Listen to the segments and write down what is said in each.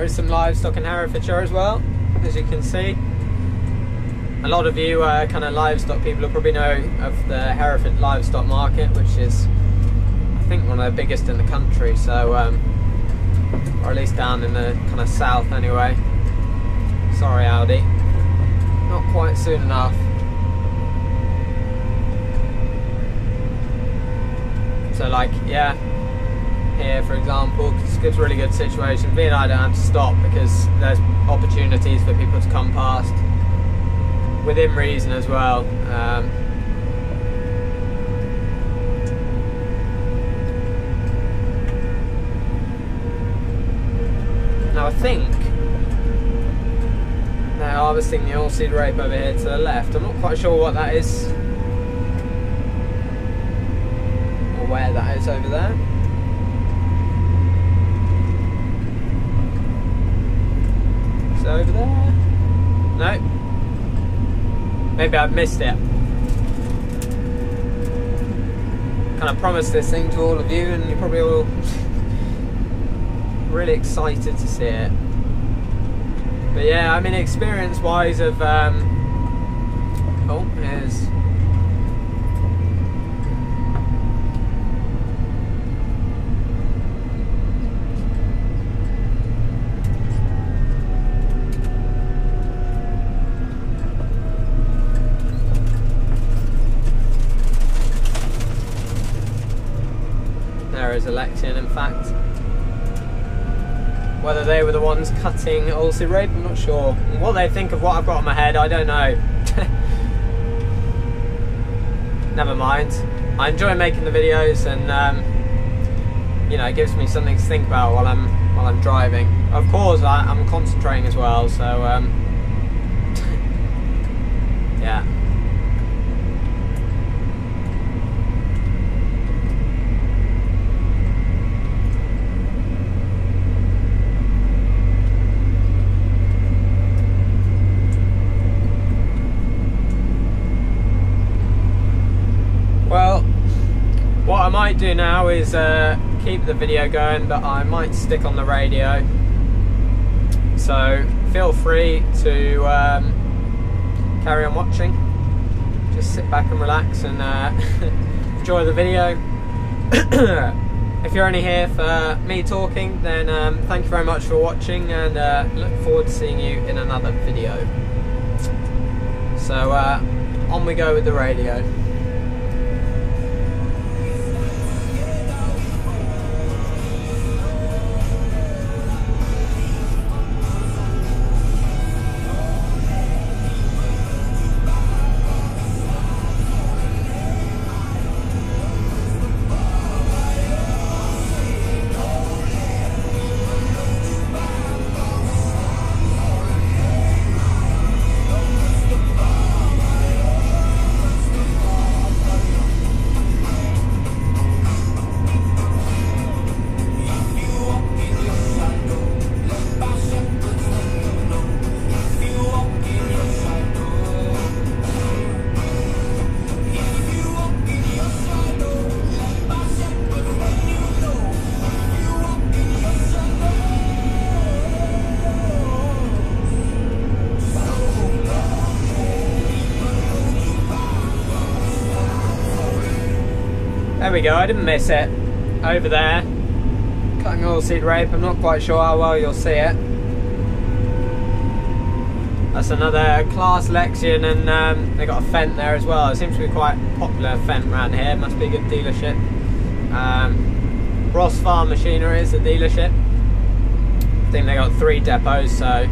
There is some livestock in Herefordshire as well, as you can see. A lot of you uh, kind of livestock people will probably know of the Hereford livestock market, which is, I think, one of the biggest in the country. So, um, or at least down in the kind of south, anyway. Sorry, Audi. Not quite soon enough. So, like, yeah, here, for example, because gives a really good situation. V and I don't have to stop because there's opportunities for people to come past within reason as well. Um, now I think they're harvesting the oilseed rape over here to the left. I'm not quite sure what that is or where that is over there. Is it over there? No. Maybe I've missed it. Kind of promised this thing to all of you, and you're probably all really excited to see it. But yeah, I mean, experience-wise of um, oh, here's is a Lexion, in fact. Whether they were the ones cutting oilseed rape, I'm not sure. What they think of what I've got on my head, I don't know. Never mind. I enjoy making the videos, and um, you know, it gives me something to think about while I'm while I'm driving. Of course, I, I'm concentrating as well, so um, yeah. Well, what I might do now is uh, keep the video going, but I might stick on the radio. So feel free to um, carry on watching. Just sit back and relax and uh, enjoy the video. if you're only here for me talking, then um, thank you very much for watching and uh, look forward to seeing you in another video. So uh, on we go with the radio. We go, I didn't miss it. Over there. Cutting oilseed rape, I'm not quite sure how well you'll see it. That's another Claas Lexion and um, they got a Fendt there as well. It seems to be quite popular Fendt around here, must be a good dealership. Um, Ross Farm Machinery is the dealership. I think they got three depots, so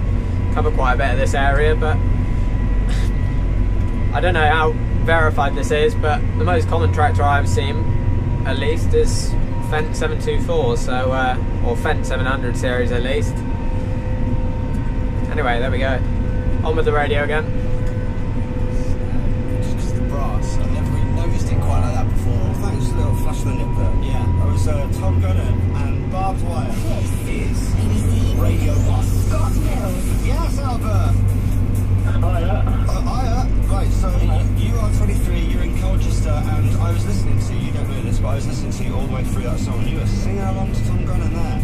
cover quite a bit of this area, but I don't know how verified this is, but the most common tractor I've seen, at least, is Fendt 724, so uh, or Fendt 700 series at least. Anyway, there we go. On with the radio again. Just the brass. I've never really noticed it quite like that before. Thanks, a little flash of the nipper. Yeah. I was uh, Tom Grennan and barbed wire. This is Radio 1. Scott Mills. Yes, Albert! And I was listening to you, you don't know this, but I was listening to you all the way through that song, and you were singing along to Tom Grennan there.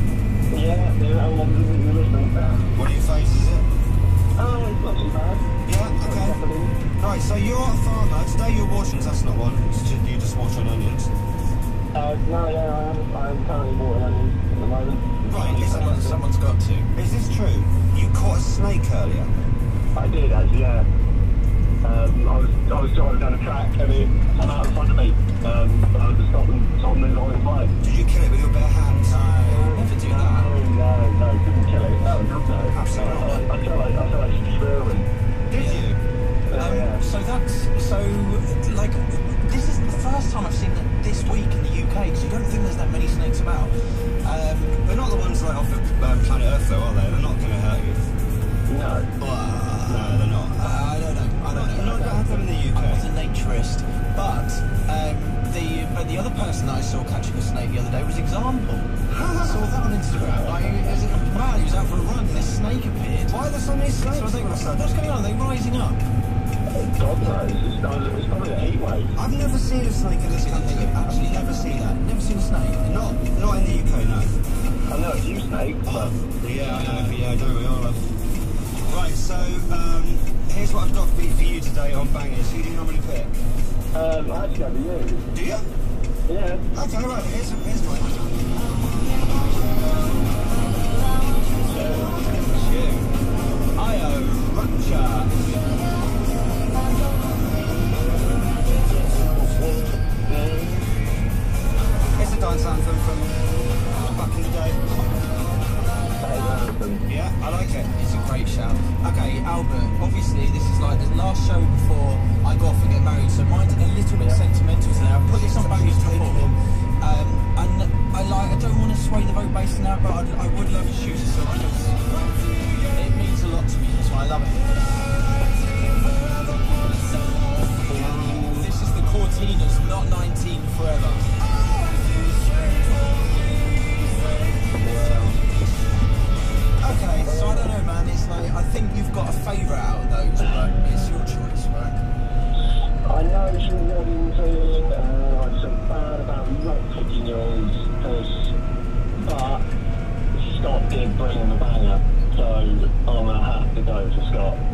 Yeah, yeah, I'm on the listening. What are your faces? Is it? Oh, it's not too bad. Yeah. Okay. Right. So you're a farmer today. You're watering. That's not one. You're just watering onions. Uh, no, yeah, I am. I am currently watering onions at the moment. Right. Is, Someone, someone's got to. is this true? You caught a snake earlier. I did actually, yeah. Um, I was I was driving down a track and it came out in front of me. Um, I was just stopping, stopping it on its way. Did you kill it with your bare hands? Never do that. No, no, no, didn't kill it. No, no, no. Absolutely not. I, I felt like I felt like swearing. Did you? Yeah, Um, yeah. So that's so like this is the first time I've seen it this week in the UK because you don't think there's that many snakes about. Um, They're not the ones like off of um, planet Earth, though, are they? They're not going to hurt you. No. No, naturist, but um, the but the other person that I saw catching a snake the other day was example. I saw that on Instagram. Like, as a man, he was out for a run and a snake appeared. Why are there so many snakes? So I think, what's, what's going on? Are they rising up? God knows. It's, it's probably a heat wave. I've never seen a snake in this country. You've actually never seen that. Never seen a snake. Not, not in the UK, no. I know a few snakes, but Yeah, I know. Yeah, don't we all have. Right, so um, here's what I've got you, for you today on bangers. Who do you normally pick? um, I actually have you. Do you? Yeah. Okay, right. Here's here's mine. It's you. Io Rupture. It's a dance anthem from Yeah, I like it. It's a great shout. Okay, Albert, obviously this is like the last show before I go off and get married, so mine's a little bit sentimental today. I've put this on bangers before. Um, and I like I don't want to sway the vote based on that, but I'd, I would love to choose a song information that uh, I'm saying, bad about not picking yours, because, but Scott did bring the banger, so I'm going to have to go for Scott.